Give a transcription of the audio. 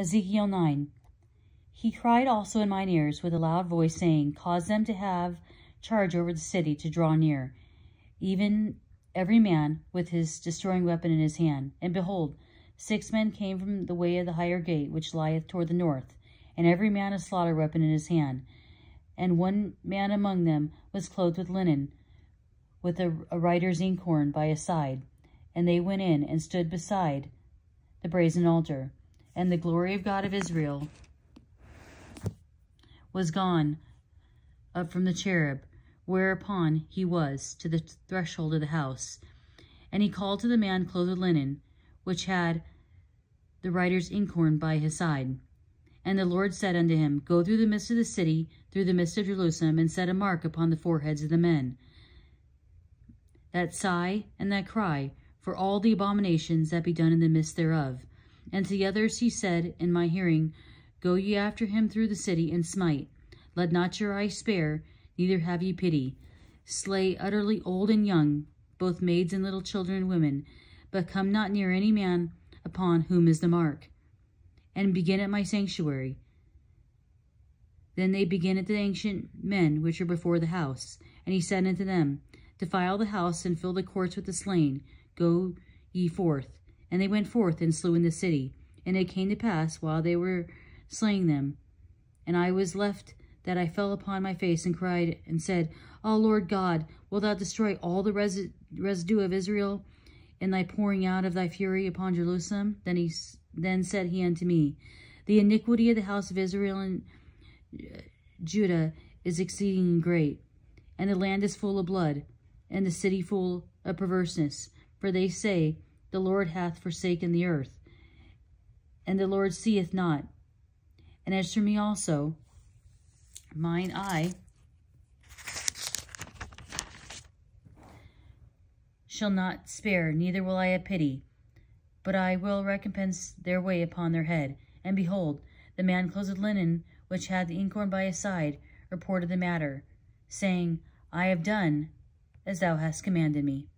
Ezekiel 9. He cried also in mine ears with a loud voice, saying, Cause them to have charge over the city to draw near, even every man with his destroying weapon in his hand. And behold, six men came from the way of the higher gate, which lieth toward the north, and every man a slaughter weapon in his hand. And one man among them was clothed with linen, with a, a writer's inkhorn by his side. And they went in and stood beside the brazen altar. And the glory of God of Israel was gone up from the cherub, whereupon he was, to the threshold of the house. And he called to the man clothed with linen, which had the writer's inkhorn by his side. And the Lord said unto him, Go through the midst of the city, through the midst of Jerusalem, and set a mark upon the foreheads of the men that sigh and that cry for all the abominations that be done in the midst thereof. And to the others he said in my hearing, Go ye after him through the city, and smite. Let not your eye spare, neither have ye pity. Slay utterly old and young, both maids and little children and women, but come not near any man upon whom is the mark. And begin at my sanctuary. Then they begin at the ancient men which are before the house. And he said unto them, Defile the house, and fill the courts with the slain. Go ye forth. And they went forth and slew in the city. And it came to pass, while they were slaying them. And I was left that I fell upon my face and cried and said, O Lord God, wilt thou destroy all the res residue of Israel in thy pouring out of thy fury upon Jerusalem? Then he then said he unto me, The iniquity of the house of Israel and uh, Judah is exceeding great, and the land is full of blood, and the city full of perverseness. For they say, The Lord hath forsaken the earth, and the Lord seeth not, and as for me also, mine eye shall not spare, neither will I have pity, but I will recompense their way upon their head. And behold, the man clothed linen, which had the inkhorn by his side, reported the matter, saying, I have done as thou hast commanded me.